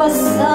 passar.